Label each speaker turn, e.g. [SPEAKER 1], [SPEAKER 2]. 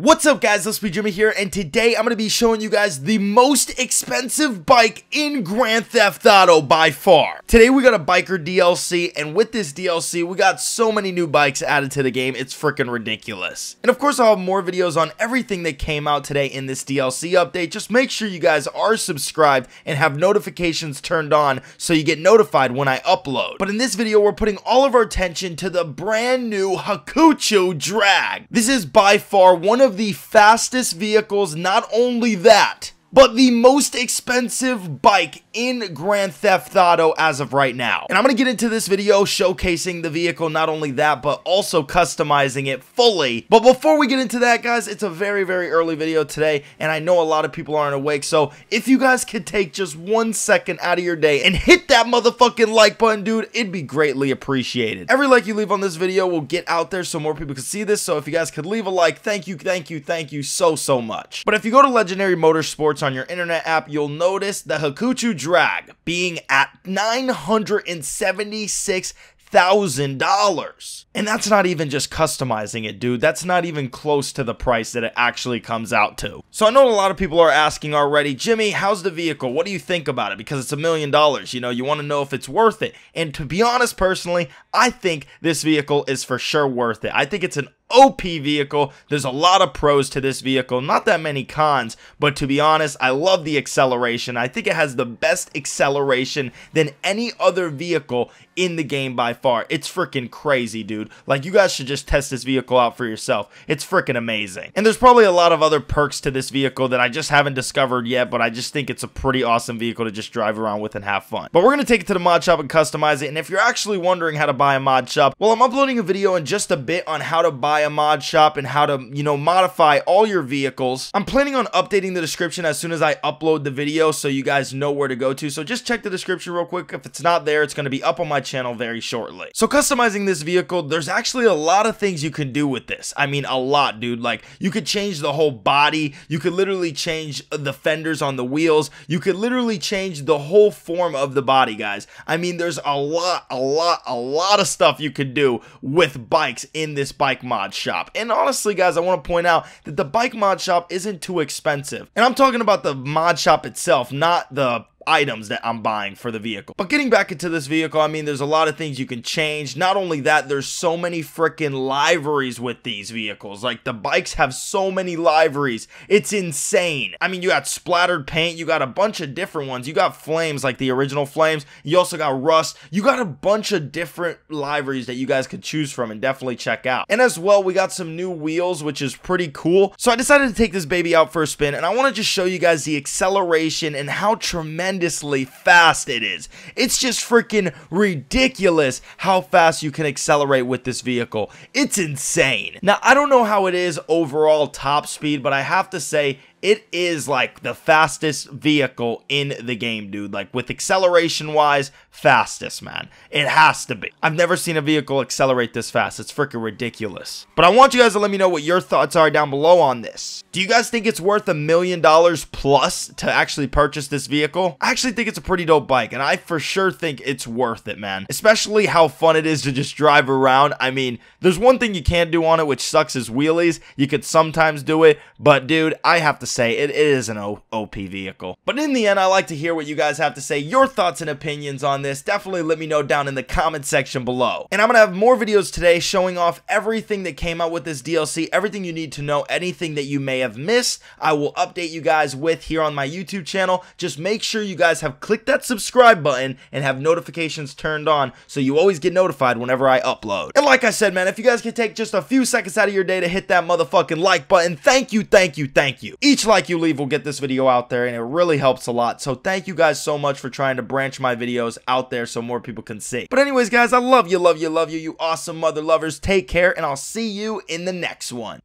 [SPEAKER 1] What's up guys, LispyJimmy here, and today I'm going to be showing you guys the most expensive bike in Grand Theft Auto by far. Today we got a biker DLC, and with this DLC, we got so many new bikes added to the game, it's freaking ridiculous. And of course I'll have more videos on everything that came out today in this DLC update, just make sure you guys are subscribed and have notifications turned on so you get notified when I upload. But in this video, we're putting all of our attention to the brand new Hakucho Drag. This is by far one of of the fastest vehicles. Not only that, but the most expensive bike in Grand Theft Auto as of right now. And I'm going to get into this video showcasing the vehicle, not only that, but also customizing it fully. But before we get into that, guys, it's a very, very early video today, and I know a lot of people aren't awake, so if you guys could take just one second out of your day and hit that motherfucking like button, dude, it'd be greatly appreciated. Every like you leave on this video will get out there so more people can see this, so if you guys could leave a like, thank you, thank you, thank you so, so much. But if you go to Legendary Motorsports on your internet app, you'll notice the Hakucho Drag being at 976 thousand dollars. And that's not even just customizing it, dude. That's not even close to the price that it actually comes out to. So I know a lot of people are asking already, Jimmy, how's the vehicle? What do you think about it? Because it's a million dollars. You know, you want to know if it's worth it. And to be honest, personally, I think this vehicle is for sure worth it. I think it's an OP vehicle. There's a lot of pros to this vehicle, not that many cons, but to be honest, I love the acceleration. I think it has the best acceleration than any other vehicle in the game by far. It's freaking crazy, dude. Like, you guys should just test this vehicle out for yourself. It's freaking amazing. And there's probably a lot of other perks to this vehicle that I just haven't discovered yet, but I just think it's a pretty awesome vehicle to just drive around with and have fun. But we're going to take it to the mod shop and customize it, and if you're actually wondering how to buy a mod shop, well, I'm uploading a video in just a bit on how to buy a mod shop and how to, you know, modify all your vehicles. I'm planning on updating the description as soon as I upload the video so you guys know where to go to. So just check the description real quick. If it's not there, it's going to be up on my channel very shortly. So customizing this vehicle, there's actually a lot of things you can do with this. I mean, a lot, dude. Like, you could change the whole body. You could literally change the fenders on the wheels. You could literally change the whole form of the body, guys. I mean, there's a lot, a lot, a lot of stuff you could do with bikes in this bike mod shop. And honestly, guys, I want to point out that the bike mod shop isn't too expensive. And I'm talking about the mod shop itself, not the items that I'm buying for the vehicle. But getting back into this vehicle, I mean, there's a lot of things you can change. Not only that, there's so many freaking liveries with these vehicles. Like, the bikes have so many liveries. It's insane. I mean, you got splattered paint. You got a bunch of different ones. You got flames, like the original flames. You also got rust. You got a bunch of different liveries that you guys could choose from and definitely check out. And as well, we got some new wheels, which is pretty cool. So I decided to take this baby out for a spin, and I want to just show you guys the acceleration and how tremendous tremendously fast it is. It's just freaking ridiculous how fast you can accelerate with this vehicle. It's insane. Now, I don't know how it is overall top speed, but I have to say it is like the fastest vehicle in the game, dude. Like with acceleration wise, fastest, man. It has to be. I've never seen a vehicle accelerate this fast. It's freaking ridiculous. But I want you guys to let me know what your thoughts are down below on this. Do you guys think it's worth a million dollars plus to actually purchase this vehicle? I actually think it's a pretty dope bike, and I for sure think it's worth it, man. Especially how fun it is to just drive around. I mean, there's one thing you can't do on it, which sucks is wheelies. You could sometimes do it, but dude, I have to say, it, it is an OP vehicle. But in the end, I like to hear what you guys have to say, your thoughts and opinions on this. Definitely let me know down in the comment section below. And I'm to have more videos today showing off everything that came out with this DLC, everything you need to know, anything that you may have missed, I will update you guys with here on my YouTube channel. Just make sure you guys have clicked that subscribe button and have notifications turned on so you always get notified whenever I upload. And like I said, man, if you guys could take just a few seconds out of your day to hit that motherfucking like button, thank you, thank you, thank you. Each like you leave will get this video out there and it really helps a lot. So thank you guys so much for trying to branch my videos out there so more people can see. But anyways, guys, I love you, love you, love you, you awesome mother lovers. Take care and I'll see you in the next one.